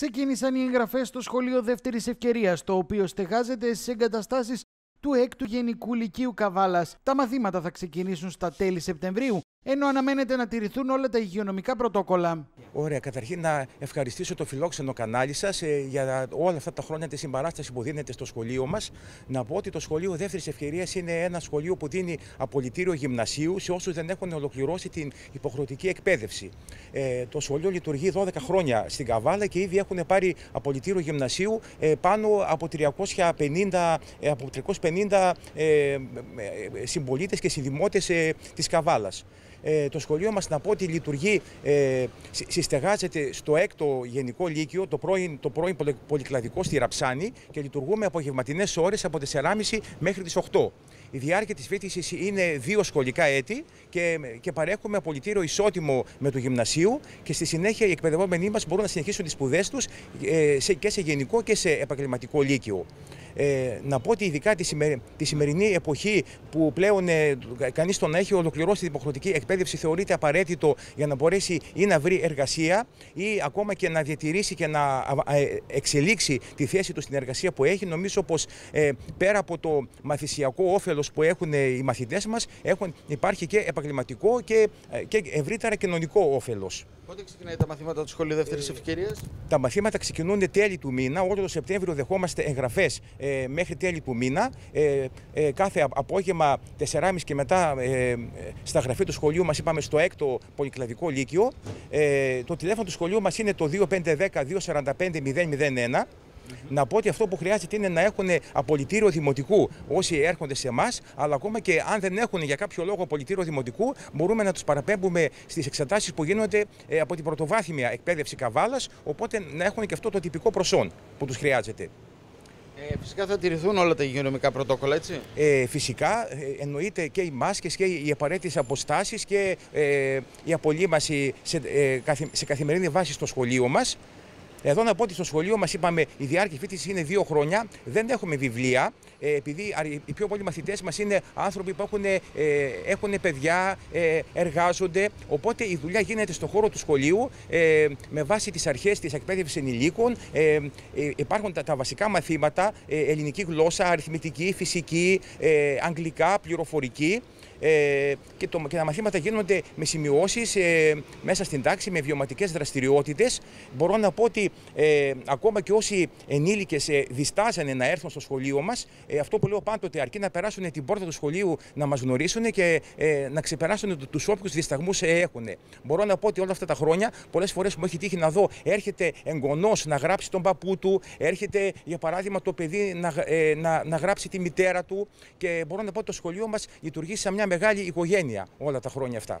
ξεκίνησαν οι εγγραφές στο σχολείο δεύτερης ευκαιρίας, το οποίο στεγάζεται στι εγκαταστάσεις του 6ου Γενικού Λυκείου Καβάλας. Τα μαθήματα θα ξεκινήσουν στα τέλη Σεπτεμβρίου, ενώ αναμένεται να τηρηθούν όλα τα υγειονομικά πρωτόκολλα. Ωραία, καταρχήν να ευχαριστήσω το φιλόξενο κανάλι σας ε, για όλα αυτά τα χρόνια της συμπαράστασης που δίνετε στο σχολείο μας. Να πω ότι το σχολείο Δεύτερης Ευκαιρίας είναι ένα σχολείο που δίνει απολυτήριο γυμνασίου σε όσους δεν έχουν ολοκληρώσει την υποχρεωτική εκπαίδευση. Ε, το σχολείο λειτουργεί 12 χρόνια στην Καβάλα και ήδη έχουν πάρει απολυτήριο γυμνασίου ε, πάνω από 350, ε, από 350 ε, συμπολίτες και συνδημότες ε, της Καβάλας. Ε, το σχολείο μας να πω ότι λειτουργεί, ε, συστεγάζεται στο έκτο Γενικό Λύκειο, το πρώην, το πρώην πολυκλαδικό στη Ραψάνη και λειτουργούμε απογευματινές ώρες από 4.30 μέχρι τις 8. Η διάρκεια της φίτηση είναι δύο σχολικά έτη και, και παρέχουμε απολυτήριο ισότιμο με το γυμνασίου και στη συνέχεια οι εκπαιδευόμενοι μας μπορούν να συνεχίσουν τις σπουδές τους ε, και σε γενικό και σε επαγγελματικό λύκειο. Ε, να πω ότι ειδικά τη, τη σημερινή εποχή που πλέον ε, κανείς το να έχει ολοκληρώσει την υποχρεωτική εκπαίδευση θεωρείται απαραίτητο για να μπορέσει ή να βρει εργασία ή ακόμα και να διατηρήσει και να ε, εξελίξει τη θέση του στην εργασία που έχει. Νομίζω πως ε, πέρα από το μαθησιακό όφελος που έχουν οι μαθητές μας, υπάρχει και επαγγελματικό και, ε, και ευρύτερα κοινωνικό όφελος. Πότε ξεκινάει τα μαθήματα του σχολείου δεύτερης ε, ευκαιρίας; Τα μαθήματα ξεκινούν τέλη του μήνα. Όλο το Σεπτέμβριο δεχόμαστε εγγραφές ε, μέχρι τέλη του μήνα. Ε, ε, κάθε απόγευμα 4.30 και μετά ε, στα γραφεία του σχολείου μας είπαμε στο 6ο Πολυκλαδικό Λύκειο. Ε, το τηλέφωνο του σχολείου μας είναι το 2510 245 001. Να πω ότι αυτό που χρειάζεται είναι να έχουν απολυτήριο δημοτικού όσοι έρχονται σε εμάς, αλλά ακόμα και αν δεν έχουν για κάποιο λόγο απολυτήριο δημοτικού, μπορούμε να τους παραπέμπουμε στις εξετάσεις που γίνονται ε, από την πρωτοβάθμια εκπαίδευση καβάλας, οπότε να έχουν και αυτό το τυπικό προσόν που τους χρειάζεται. Ε, φυσικά θα τηρηθούν όλα τα υγειονομικά πρωτόκολλα, έτσι; Ε, φυσικά, ε, εννοείται και οι μάσκες και οι απαραίτητες αποστάσεις και ε, η απολύμαση σε, ε, σε καθημερινή βάση στο σχολείο μας. Εδώ να πω ότι στο σχολείο μας είπαμε η διάρκεια φίτηση είναι δύο χρόνια. Δεν έχουμε βιβλία, ε, επειδή οι πιο πολλοί μαθητές μας είναι άνθρωποι που έχουν, ε, έχουν παιδιά, ε, εργάζονται. Οπότε η δουλειά γίνεται στο χώρο του σχολείου με βάση τις αρχές της εκπαίδευσης ενηλίκων. Υπάρχουν τα, τα βασικά μαθήματα, ελληνική γλώσσα, αριθμητική, φυσική, αγγλικά, πληροφορική. Ε, και, το, και τα μαθήματα γίνονται με σημειώσεις ε, μέσα στην τάξη, με βιωματικές δραστηριότητες. Μπορώ να πω ότι ε, ακόμα και όσοι ενήλικες ε, διστάζανε να έρθουν στο σχολείο μας, ε, αυτό που λέω πάντοτε, αρκεί να περάσουν την πόρτα του σχολείου να μας γνωρίσουν και ε, να ξεπεράσουν τους όποιους δισταγμούς έχουν. Μπορώ να πω ότι όλα αυτά τα χρόνια, πολλές φορές μου έχει τύχει να δω, έρχεται εγγονός να γράψει τον παππού του, έρχεται για παράδειγμα το παιδί να, ε, να, να γράψει τη μητέρα του και μπορώ να πω ότι το σχολείο μας λειτουργεί σε μια μεγάλη οικογένεια όλα τα χρόνια αυτά.